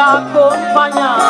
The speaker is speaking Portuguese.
acompanhar.